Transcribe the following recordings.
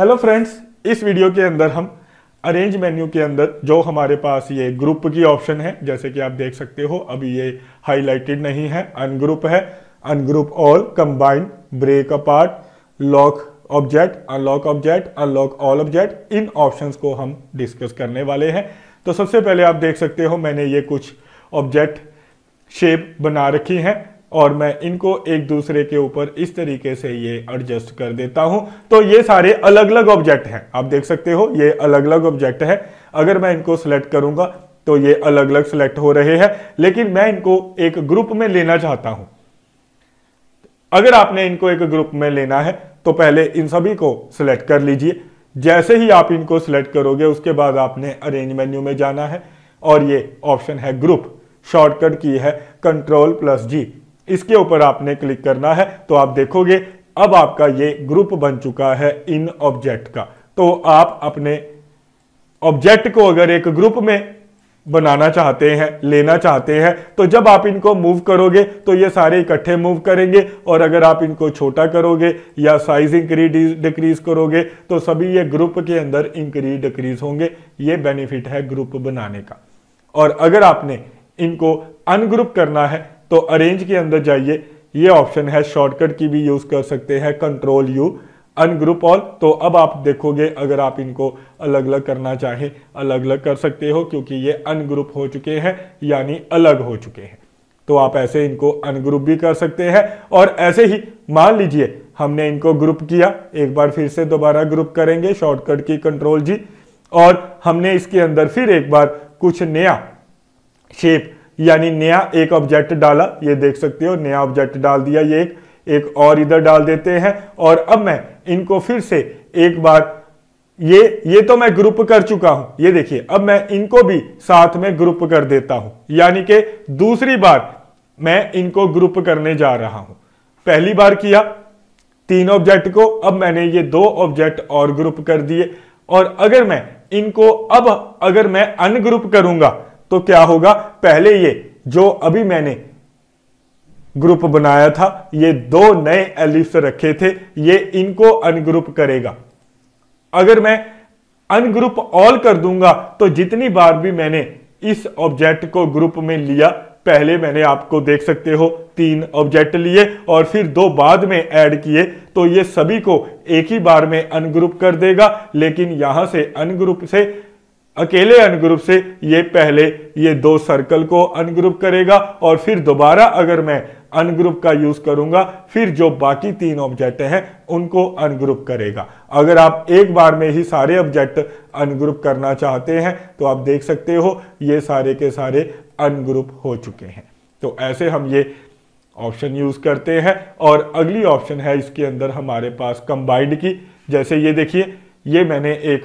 Hello friends इस video के अंदर हम अरेंज मेन्यू के अंदर जो हमारे पास ये ग्रुप की ऑप्शन है, जैसे कि आप देख सकते हो, अभी ये हाईलाइटेड नहीं है अनग्रुप है। Ungroup all combine break apart lock object unlock object unlock all object इन ऑप्शंस को हम डिस्कस करने वाले हैं। तो सबसे पहले आप देख सकते हो, मैंने ये कुछ ऑब्जेक्ट शेप बना रखी हैं। और मैं इनको एक दूसरे के ऊपर इस तरीके से ये एडजस्ट कर देता हूँ। तो ये सारे अलग अलग ऑब्जेक्ट हैं। आप देख सकते हो, ये अलग अलग ऑब्जेक्ट है। अगर मैं इनको सिलेक्ट करूँगा तो ये अलग अलग सिलेक्ट हो रहे हैं। लेकिन मैं इनको एक ग्रुप में लेना चाहता हूँ। अगर आपने इनको एक ग्रुप में लेना है तो पहले इन सभी को सिलेक्ट कर लीजिए। जैसे ही आप इनको सिलेक्ट करोगे, उसके बाद आपने अरेंज मेन्यू में जाना है। और ये ऑप्शन है ग्रुप शॉर्टकट की है कंट्रोल प्लस जी इसके ऊपर आपने क्लिक करना है तो आप देखोगे अब आपका ये ग्रुप बन चुका है इन ऑब्जेक्ट का। तो आप अपने ऑब्जेक्ट को अगर एक ग्रुप में बनाना चाहते हैं, लेना चाहते हैं तो जब आप इनको मूव करोगे तो ये सारे इकट्ठे मूव करेंगे, और अगर आप इनको छोटा करोगे या साइज़ इंक्रीज डिक्रीज करोगे तो सभी ये ग्रुप के अंदर इंक्रीज डिक्रीज होंगे। ये बेनिफिट है ग्रुप बनाने का। और अगर आपने इनको अनग्रुप करना है तो अरेंज के अंदर जाइए। ये ऑप्शन है शॉर्टकट की भी यूज़ कर सकते हैं कंट्रोल यू अनग्रुप ऑल तो अब आप देखोगे, अगर आप इनको अलग अलग करना चाहें अलग अलग कर सकते हो, क्योंकि ये अनग्रुप हो चुके हैं, यानी अलग हो चुके हैं। तो आप ऐसे इनको अनग्रुप भी कर सकते हैं, और ऐसे ही मान लीजिए, हमने इनको ग्रुप किया, एक बार फिर से दोबारा ग्रुप करेंगे शॉर्टकट की कंट्रोल जी और हमने इसके अंदर फिर एक बार कुछ नया शेप यानी नया एक ऑब्जेक्ट डाला, ये देख सकते हो, नया ऑब्जेक्ट डाल दिया ये एक एक और इधर डाल देते हैं, और अब मैं इनको फिर से एक बार, ये ये तो मैं ग्रुप कर चुका हूँ, ये देखिए, अब मैं इनको भी साथ में ग्रुप कर देता हूँ, यानी कि दूसरी बार मैं इनको ग्रुप करने जा रहा हूँ। पहली बार किया, तीन ऑब्जेक्ट को, अब मैंने ये दो ऑब्जेक्ट और ग्रुप कर दिए, और अगर मैं इनको, अब अगर मैं अनग्रुप करूँगा तो क्या होगा? पहले ये, जो अभी मैंने ग्रुप बनाया था, ये दो नए एलिप्स रखे थे, ये इनको अनग्रुप करेगा। अगर मैं अनग्रुप ऑल कर दूँगा तो जितनी बार भी मैंने इस ऑब्जेक्ट को ग्रुप में लिया, पहले मैंने आपको देख सकते हो, तीन ऑब्जेक्ट लिए, और फिर दो बाद में ऐड किए तो ये सभी को एक ही बार में अनग्रुप कर देगा, लेकिन यहाँ से अनग्रुप से अकेले अनग्रुप से ये पहले ये दो सर्कल को अनग्रुप करेगा और फिर दोबारा अगर मैं अनग्रुप का यूज़ करूँगा, फिर जो बाकी तीन ऑब्जेक्ट हैं, उनको अनग्रुप करेगा। अगर आप एक बार में ही सारे ऑब्जेक्ट अनग्रुप करना चाहते हैं तो आप देख सकते हो, ये सारे के सारे अनग्रुप हो चुके हैं। तो ऐसे हम ये ऑप्शन यूज़ करते हैं और अगली ऑप्शन है इसके अंदर हमारे पास कंबाइंड की। जैसे ये देखिए, ये मैंने एक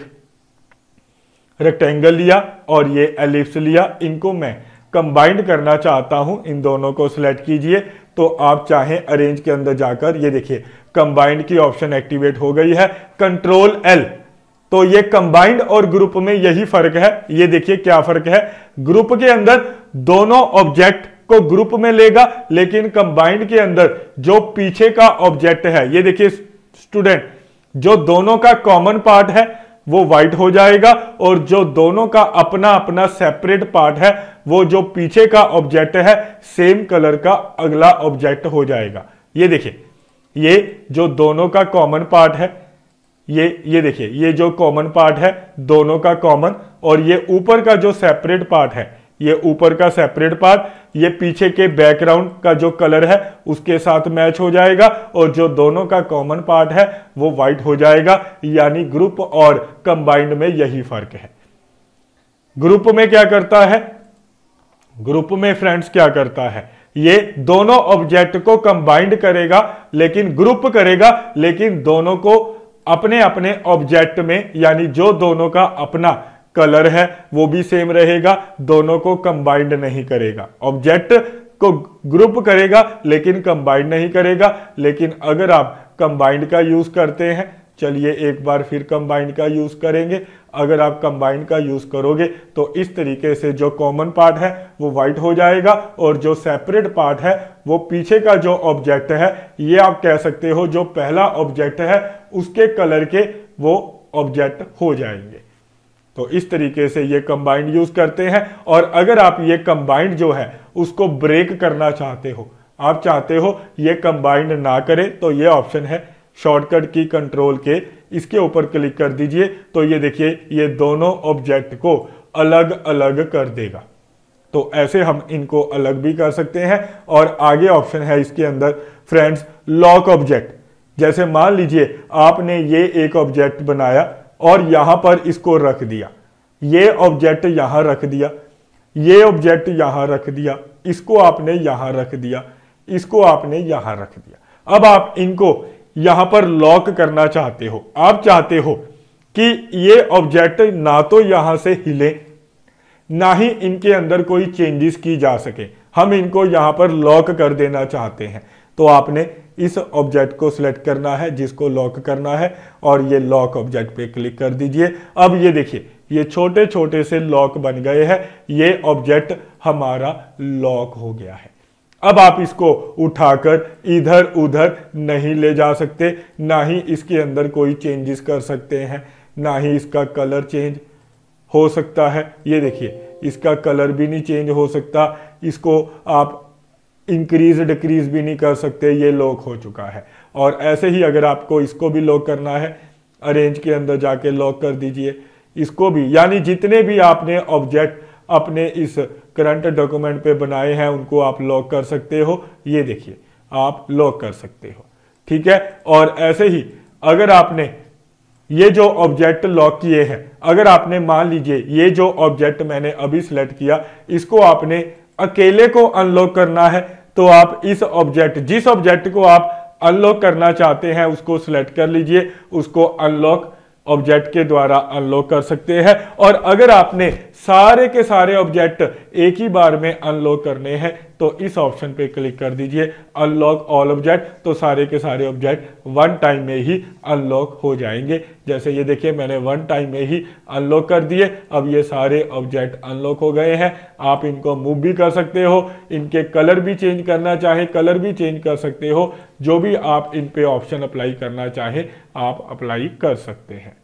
रेक्टेंगल लिया और ये एलिप्स लिया। इनको मैं कंबाइंड करना चाहता हूँ। इन दोनों को सिलेक्ट कीजिए। तो आप चाहें अरेंज के अंदर जाकर ये देखिए कंबाइंड की ऑप्शन एक्टिवेट हो गई है। कंट्रोल एल तो ये कंबाइंड और ग्रुप में यही फ़र्क है। ये देखिए क्या फ़र्क है। ग्रुप के अंदर दोनों ऑब्जेक्ट को ग्रुप में लेगा, लेकिन कंबाइंड के अंदर जो पीछे का ऑब्जेक्ट है, ये देखिए स्टूडेंट जो दोनों का कॉमन पार्ट है वो व्हाइट हो जाएगा और जो दोनों का अपना अपना सेपरेट पार्ट है, वो जो पीछे का ऑब्जेक्ट है सेम कलर का अगला ऑब्जेक्ट हो जाएगा। ये देखिए, ये जो दोनों का कॉमन पार्ट है, ये ये देखिए, ये जो कॉमन पार्ट है, दोनों का कॉमन और ये ऊपर का जो सेपरेट पार्ट है ये ऊपर का सेपरेट पार्ट ये पीछे के बैकग्राउंड का जो कलर है, उसके साथ मैच हो जाएगा और जो दोनों का कॉमन पार्ट है, वो व्हाइट हो जाएगा। यानी ग्रुप और कंबाइंड में यही फ़र्क है। ग्रुप में क्या करता है? ग्रुप में फ्रेंड्स क्या करता है? ये दोनों ऑब्जेक्ट को कंबाइंड करेगा, लेकिन ग्रुप करेगा, लेकिन दोनों को अपने अपने ऑब्जेक्ट में, यानी जो दोनों का अपना कलर है, वो भी सेम रहेगा, दोनों को कंबाइंड नहीं करेगा। ऑब्जेक्ट को ग्रुप करेगा, लेकिन कंबाइंड नहीं करेगा। लेकिन अगर आप कंबाइंड का यूज़ करते हैं, चलिए एक बार फिर कंबाइंड का यूज़ करेंगे। अगर आप कंबाइंड का यूज़ करोगे तो इस तरीके से जो कॉमन पार्ट है, वो व्हाइट हो जाएगा, और जो सेपरेट पार्ट है, वो पीछे का जो ऑब्जेक्ट है, ये आप कह सकते हो, जो पहला ऑब्जेक्ट है, उसके कलर के वो ऑब्जेक्ट हो जाएँगे। तो इस तरीके से ये कंबाइंड यूज़ करते हैं और अगर आप ये कंबाइंड जो है, उसको ब्रेक करना चाहते हो, आप चाहते हो ये कंबाइंड ना करे तो ये ऑप्शन है शॉर्टकट की कंट्रोल के। इसके ऊपर क्लिक कर दीजिए तो ये देखिए, ये दोनों ऑब्जेक्ट को अलग अलग कर देगा। तो ऐसे हम इनको अलग भी कर सकते हैं और आगे ऑप्शन है इसके अंदर फ्रेंड्स लॉक ऑब्जेक्ट जैसे मान लीजिए, आपने ये एक ऑब्जेक्ट बनाया और यहाँ पर इसको रख दिया। ये ऑब्जेक्ट यहाँ रख दिया, ये ऑब्जेक्ट यहाँ रख दिया, इसको आपने यहाँ रख दिया, इसको आपने यहाँ रख दिया। अब आप इनको यहाँ पर लॉक करना चाहते हो। आप चाहते हो कि ये ऑब्जेक्ट ना तो यहाँ से हिले, ना ही इनके अंदर कोई चेंजेस की जा सके। हम इनको यहाँ पर लॉक कर देना चाहते हैं। तो आपने इस ऑब्जेक्ट को सिलेक्ट करना है, जिसको लॉक करना है, और ये लॉक ऑब्जेक्ट पे क्लिक कर दीजिए। अब ये देखिए, ये छोटे छोटे से लॉक बन गए हैं। ये ऑब्जेक्ट हमारा लॉक हो गया है। अब आप इसको उठाकर इधर उधर नहीं ले जा सकते, ना ही इसके अंदर कोई चेंजेस कर सकते हैं, ना ही इसका कलर चेंज हो सकता है। ये देखिए, इसका कलर भी नहीं चेंज हो सकता। इसको आप इंक्रीज डिक्रीज भी नहीं कर सकते, ये लॉक हो चुका है। और ऐसे ही अगर आपको इसको भी लॉक करना है अरेंज के अंदर जाके लॉक कर दीजिए। इसको भी, यानी जितने भी आपने ऑब्जेक्ट अपने इस करंट डॉक्यूमेंट पे बनाए हैं, उनको आप लॉक कर सकते हो। ये देखिए, आप लॉक कर सकते हो। ठीक है? और ऐसे ही, अगर आपने ये जो ऑब्जेक्ट लॉक किए हैं, अगर आपने मान लीजिए, ये जो ऑब्जेक्ट मैंने अभी सिलेक्ट किया, इसको आपने अकेले को अनलॉक करना है तो आप इस ऑब्जेक्ट जिस ऑब्जेक्ट को आप अनलॉक करना चाहते हैं, उसको सिलेक्ट कर लीजिए, उसको अनलॉक ऑब्जेक्ट के द्वारा अनलॉक कर सकते हैं। और अगर आपने सारे के सारे ऑब्जेक्ट एक ही बार में अनलॉक करने हैं तो इस ऑप्शन पे क्लिक कर दीजिए। अनलॉक ऑल ऑब्जेक्ट तो सारे के सारे ऑब्जेक्ट वन टाइम में ही अनलॉक हो जाएँगे। जैसे ये देखिए, मैंने वन टाइम में ही अनलॉक कर दिए। अब ये सारे ऑब्जेक्ट अनलॉक हो गए हैं। आप इनको मूव भी कर सकते हो। इनके कलर भी चेंज करना चाहे कलर भी चेंज कर सकते हो। जो भी आप इन पे ऑप्शन अप्लाई करना चाहें आप अप्लाई कर सकते हैं।